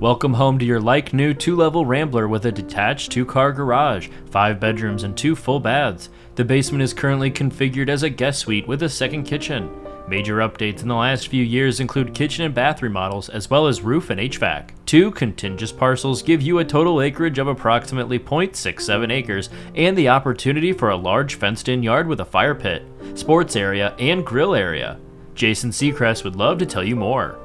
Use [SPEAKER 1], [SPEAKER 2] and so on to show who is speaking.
[SPEAKER 1] Welcome home to your like new two level Rambler with a detached two car garage, five bedrooms, and two full baths. The basement is currently configured as a guest suite with a second kitchen. Major updates in the last few years include kitchen and bath remodels, as well as roof and HVAC. Two contiguous parcels give you a total acreage of approximately 0.67 acres and the opportunity for a large fenced in yard with a fire pit, sports area, and grill area. Jason Secrest would love to tell you more.